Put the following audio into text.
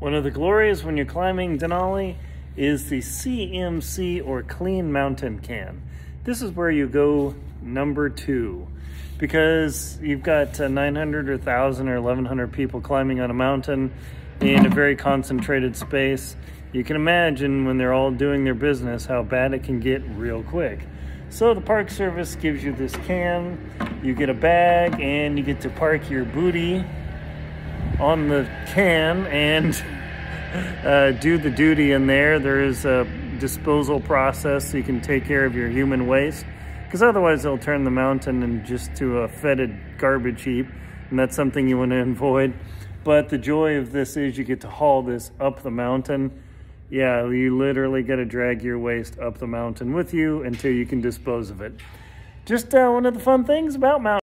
One of the glories when you're climbing Denali is the CMC or Clean Mountain Can. This is where you go number two because you've got uh, 900 or 1,000 or 1,100 people climbing on a mountain in a very concentrated space. You can imagine when they're all doing their business how bad it can get real quick. So the Park Service gives you this can, you get a bag, and you get to park your booty on the can and uh, do the duty in there. There is a disposal process so you can take care of your human waste because otherwise they'll turn the mountain and just to a fetid garbage heap and that's something you want to avoid. But the joy of this is you get to haul this up the mountain. Yeah, you literally got to drag your waste up the mountain with you until you can dispose of it. Just uh, one of the fun things about mountain